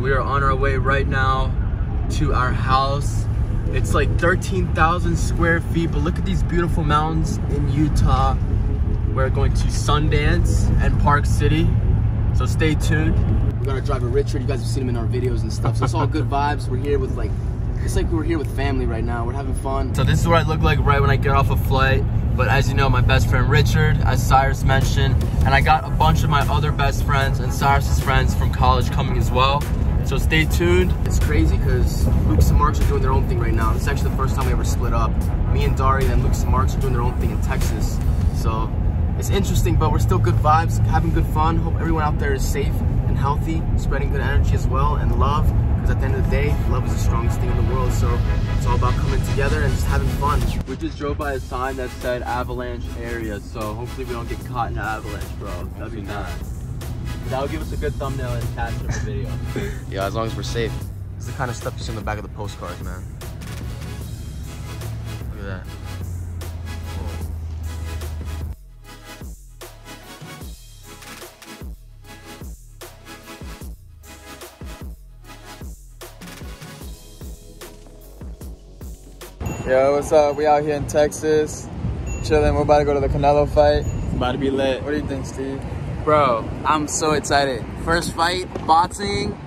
We are on our way right now to our house. It's like 13,000 square feet, but look at these beautiful mountains in Utah. We're going to Sundance and Park City, so stay tuned. We're gonna drive a Richard. You guys have seen him in our videos and stuff, so it's all good vibes. We're here with like, it's like we're here with family right now. We're having fun. So this is what I look like right when I get off a flight. But as you know, my best friend Richard, as Cyrus mentioned, and I got a bunch of my other best friends and Cyrus's friends from college coming as well. So stay tuned. It's crazy because Lucas and Marcus are doing their own thing right now. It's actually the first time we ever split up. Me and Dari and Lucas and Marcus are doing their own thing in Texas. So it's interesting, but we're still good vibes, having good fun. Hope everyone out there is safe and healthy, spreading good energy as well, and love. Because at the end of the day, love is the strongest thing in the world. So it's all about coming together and just having fun. We just drove by a sign that said avalanche area, so hopefully we don't get caught in an avalanche, bro. That'd be nice. That would give us a good thumbnail and caption of the video. yeah, as long as we're safe. This is the kind of stuff you see on the back of the postcards, man. Look at that. Yo, what's up? We out here in Texas, chilling. We're about to go to the Canelo fight. It's about to be lit. What do you think, Steve? Bro, I'm so excited. First fight, boxing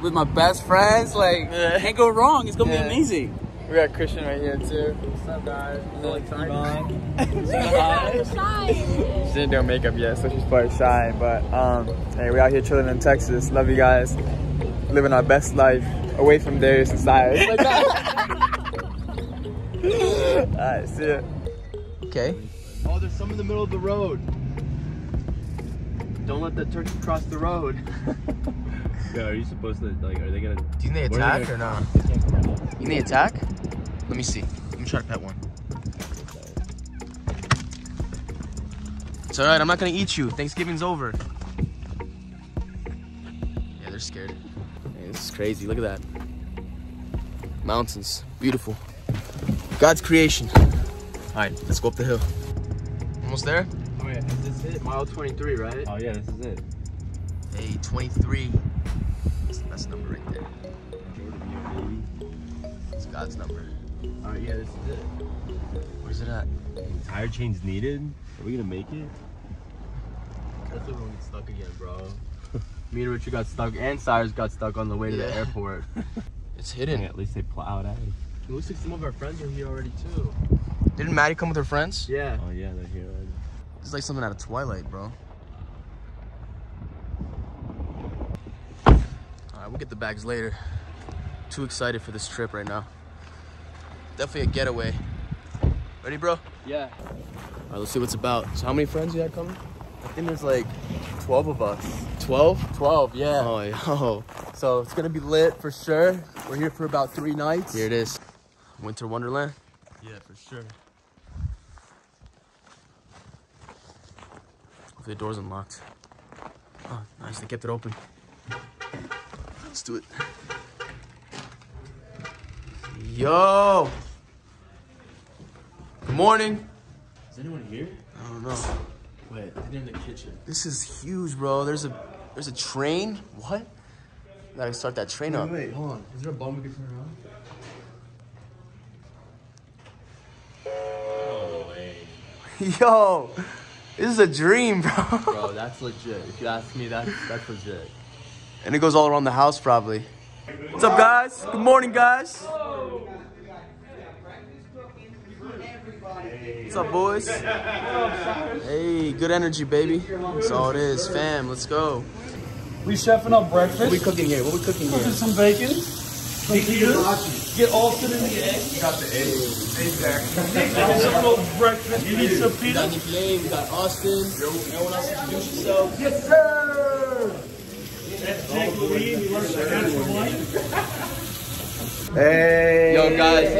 with my best friends. Like, Yeah. can't go wrong. It's gonna Yeah. be amazing. We got Christian right here too. What's up, guys? She didn't do makeup yet, so she's probably shy. But um, hey, we out here chilling in Texas. Love you guys. Living our best life away from Darius and Cyrus. Like Alright, see ya. Okay. Oh, there's some in the middle of the road. Don't let the turkey cross the road. yeah, are you supposed to like? Are they gonna? Do you think they Where are they attack or gonna- not? You think they attack? Let me see. Let me try to pet one. It's alright, I'm not gonna eat you. Thanksgiving's over. Yeah, they're scared. Hey, this is crazy. Look at that. Mountains. Beautiful. God's creation. Alright, let's go up the hill. Almost there? Is this it? Mile 23, right? oh yeah, this is it. Hey, 23. That's the best number right there. It's God's number. Alright, yeah, this is it. Where's it at? Tire change needed. Are we gonna make it? That's when we get stuck again, bro. Me and Richard got stuck, and Cyrus got stuck on the way to the airport. It's Dang, hidden. at least they plowed out. It looks like some of our friends are here already too. Didn't Maddie come with her friends? Yeah. Oh yeah, they're here already. It's like something out of Twilight, bro. Alright, we'll get the bags later. Too excited for this trip right now. Definitely a getaway. Ready, bro? Yeah. Alright, let's see what's about. So how many friends you got coming? I think there's like 12 of us. 12? 12, yeah. Oh, yo. So it's gonna be lit for sure. We're here for about three nights. Here it is. Winter Wonderland. Yeah, for sure. Hopefully the door's unlocked. Oh, nice, they kept it open. Let's do it. Yo! Good morning. Is anyone here? I don't know. Wait, they're in the kitchen. This is huge, bro. There's a there's a train. What? Gotta start that train up. wait, hold on. Is there a bomb we can turn around? No way. Yo, this is a dream, bro. Bro, that's legit. If you ask me, that's that's legit. And it goes all around the house, probably. What's up, guys? Good morning, guys. What's up, boys? Hey, good energy, baby. That's all it is, fam. Let's go. We chefing up breakfast. What we cooking here? What we cooking Put here? some bacon. Some peas. Get Austin in the egg. You got the egg. Exactly. Get some little breakfast. You need some We got pizza. Nick Lane, we got Austin. Everyone else introduce yourself. Yes, sir. That's Jake Lee. He works at Natural Light. Hey. Yo, guys.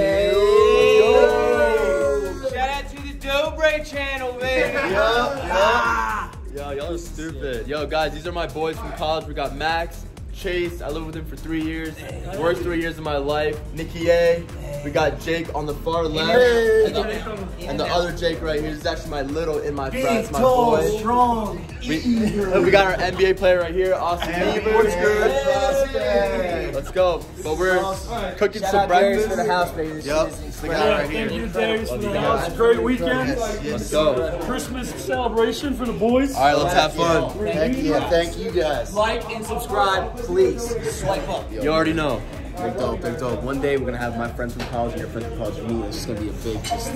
Shout out to the Dobre channel, baby. Ah. Yo, y'all are stupid. Yo, guys, these are my boys from college. We got Max, Chase. I lived with him for three years. Worst three years of my life. Nikki A. We got Jake on the far left. And the, and the other Jake right here. This is actually my little in my friends, my boy. strong. We, we got our NBA player right here, Austin Beavers. Let's go. But we're cooking Shout some out Darius breakfast. for the house, baby. This Yep. shit is The guy incredible. right Thank here. you, Darius, for the house. Great weekend. Let's go. Christmas celebration for the boys. All right, let's have fun. Thank you, thank you guys. Like and subscribe, please. Swipe up. You already know. Big dope, big dope. One day we're gonna have my friends from college and your friends from college meet. It's just gonna be a big just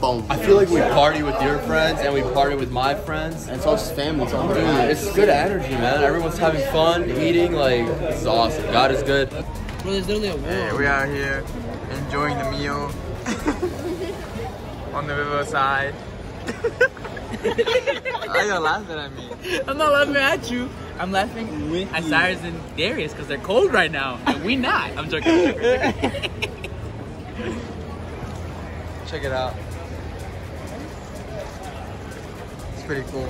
boom. I feel like we party with your friends and we party with my friends. And it's all just family. It's all Dude, good. it's good energy, man. Everyone's having fun, eating. Like, this is awesome. God is good. Bro, there's literally a Hey, we are here enjoying the meal on the riverside. Why are you laughing at me? I'm not laughing at you. I'm laughing at Cyrus and Darius because they're cold right now, and we not. I'm joking. Check it out. It's pretty cool.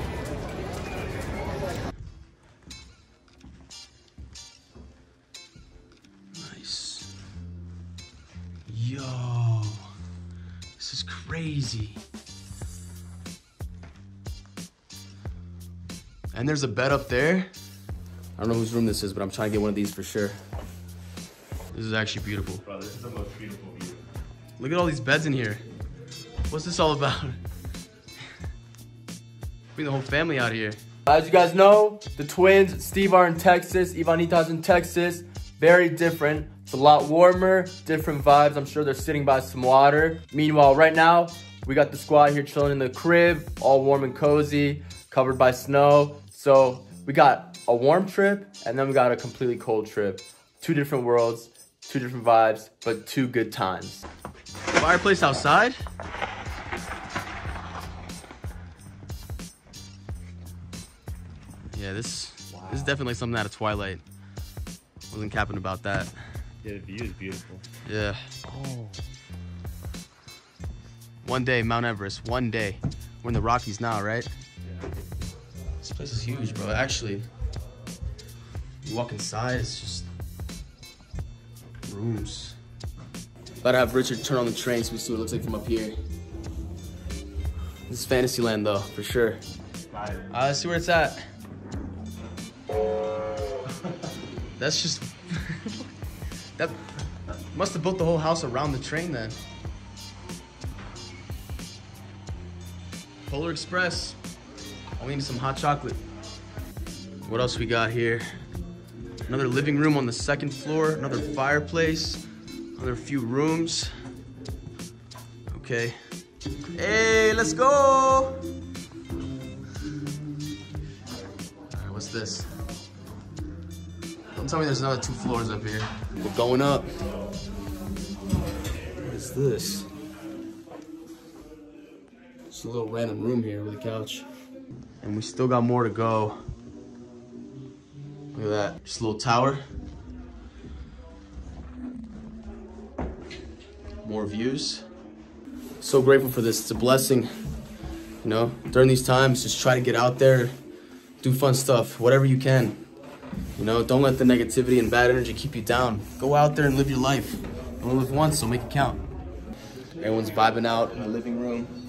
Nice. Yo, this is crazy. And there's a bed up there. I don't know whose room this is, but I'm trying to get one of these for sure. This is actually beautiful. Bro, this is the most beautiful view. Look at all these beds in here. What's this all about? Bring the whole family out here. As you guys know, the twins, Steve are in Texas, Ivanita's in Texas. Very different. It's a lot warmer, different vibes. I'm sure they're sitting by some water. Meanwhile, right now, we got the squad here chilling in the crib, all warm and cozy, covered by snow. So we got a warm trip, and then we got a completely cold trip. Two different worlds, two different vibes, but two good times. Fireplace outside? Yeah, this this is definitely something out of Twilight. Wasn't capping about that. Yeah, the view is beautiful. Yeah. Oh. One day, Mount Everest. One day. We're in the Rockies now, right? This place is huge, bro. Actually, you walk inside, it's just rooms. About to have Richard turn on the train so we see what it looks like from up here. This is Fantasyland, though, for sure. Uh, let's see where it's at. That's just. that must have built the whole house around the train then. Polar Express. Oh, Only need some hot chocolate. What else we got here? Another living room on the second floor, another fireplace, another few rooms. Okay. Hey, let's go! Alright, what's this? Don't tell me there's another two floors up here. We're going up. What is this? Just a little random room here with a couch. And we still got more to go. Look at that. Just a little tower. More views. So grateful for this. It's a blessing. You know, during these times, just try to get out there, do fun stuff, whatever you can. You know, don't let the negativity and bad energy keep you down. Go out there and live your life. Only live once, so make it count. Everyone's vibing out in the living room.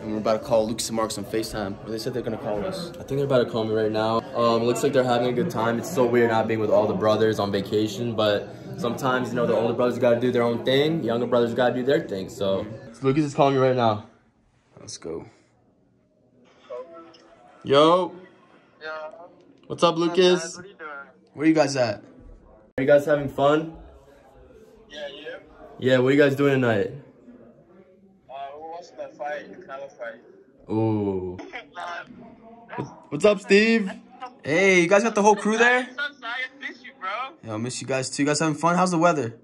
And we're about to call Lucas and Marcus on FaceTime. Or they said they're gonna call us. I think they're about to call me right now. Um, looks like they're having a good time. It's so weird not being with all the brothers on vacation, but sometimes, you know, the older brothers gotta do their own thing, younger brothers gotta do their thing, so. Lucas is calling me right now. Let's go. Yo. Yeah. What's up, Lucas? What are you doing? Where you guys at? Are you guys having fun? Yeah, you? Yeah, what are you guys doing tonight? Who wants to fight? The Canelo fight. Ooh. What's up, Steve? Hey, you guys got the whole crew there? So sorry, I miss you. Yo, I miss you guys too. You guys having fun? How's the weather?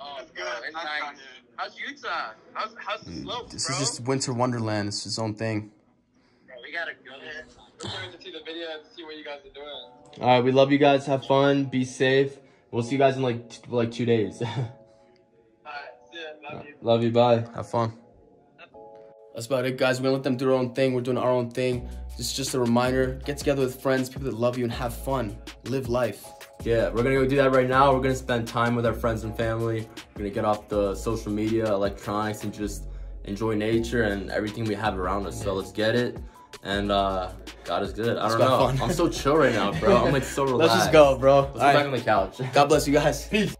Oh, it's good. It's nice. How's Utah? How's, how's the mm, slopes, This bro? is just winter wonderland. It's its own thing. Bro, we gotta go there. We're going to see the video and see what you guys are doing. All right, we love you guys. Have fun. Be safe. We'll see you guys in like like two days. Alright, see ya. Love you. love you. Bye. Have fun. That's about it, guys. We're gonna let them do their own thing. We're doing our own thing. It's just a reminder. Get together with friends, people that love you, and have fun. Live life. Yeah, we're gonna go do that right now. We're gonna spend time with our friends and family. We're gonna get off the social media, electronics, and just enjoy nature and everything we have around us. So let's get it. And uh, God is good. I don't know. I'm so chill right now, bro. I'm like so relaxed. Let's just go, bro. Let's go All back on the couch. God bless you guys. Peace.